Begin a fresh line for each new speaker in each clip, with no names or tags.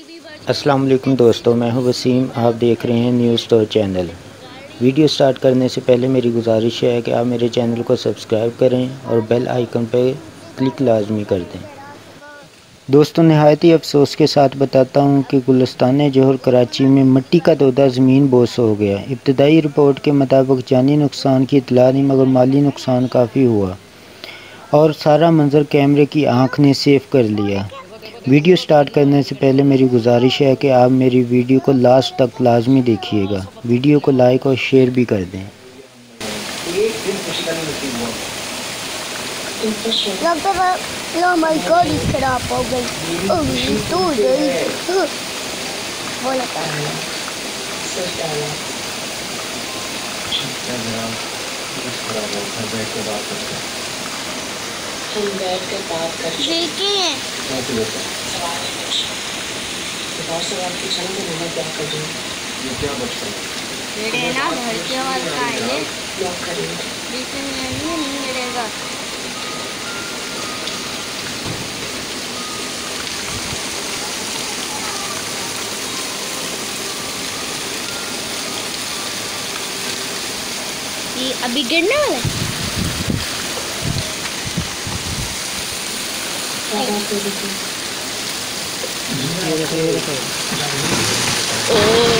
अस्सलाम वालेकुम दोस्तों, मैं हूँ वसीम। आप देख रहे हैं news store channel. Video start करने से पहले मेरी गुजारिश है कि आप मेरे चैनल को सब्सक्राइब करें और बेल आइकन पर क्लिक लाजमी कर दें। दोस्तों, नहायत ही अफसोस के साथ बताता हूँ कि गुलस्तान जौहर कराची में मिट्टी का दौदा ज़मीन बोस हो गया। इब्तदाई रिपोर्ट के मुताबिक जानी नुकसान की इतला नहीं, मगर माली नुकसान काफ़ी हुआ और सारा मंज़र कैमरे की आँख ने सेव कर लिया। वीडियो स्टार्ट करने से पहले मेरी गुजारिश है कि आप मेरी वीडियो को लास्ट तक लाजमी देखिएगा। वीडियो को लाइक और शेयर भी कर दें।
बैठ कर बात
देखें
बहुत सवाल तो मैं क्या कर रही हूँ?
मेरे ना घर के आवाज़ का है
ब्लॉक कर रही हूँ
बीच में नहीं नहीं मिलेगा। अभी गिरने वाला है?
क्या बात कर रही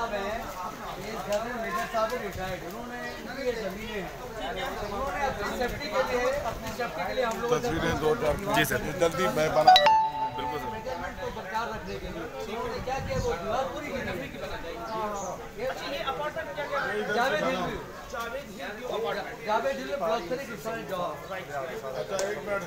साहब हैं। ये में मेजर साहब रिटायर्ड उन्होंने ये जमीनें हैं। उन्होंने अपनी सेफ्टी के लिए अपनी सेफ्टी के लिए हम लोग
तस्वीरें दो चार जी सर। जल्दी मैं बना बिल्कुल सर
मेज़रमेंट को बरकरार रखने के लिए। उन्होंने क्या किया वो? दीवार पूरी की Javed hill Javed hill block three किसान जॉब
अच्छा एक मिनट।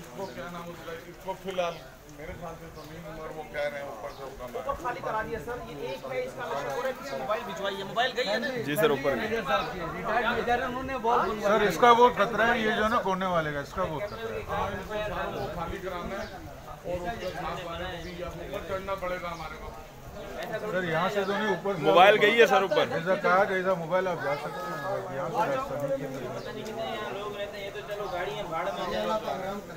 इसको क्या नाम उसका इसको फ़िलहाल मेरे ख्याल से तो नहीं उम्र वो कह रहे हैं ऊपर से है
खाली करा दिया सर ये एक इसका हो रहा है मोबाइल भिजवाइए मोबाइल गई है ना
जी सर ऊपर
मेजर साहब की रिटायर्ड मेजर है उन्होंने बहुत
सर इसका बहुत खतरा है ये जो है ना कोने वाले का इसका बहुत खतरा है।
वो खाली कराना है और उसके साथ वाले को भी अब ऊपर चढ़ना पड़ेगा हमारे को
सर यहाँ से तो नहीं ऊपर
मोबाइल गई है सर ऊपर।
ऐसा कहा ऐसा मोबाइल आप जा सकते हैं यहाँ से रास्ता नहीं है।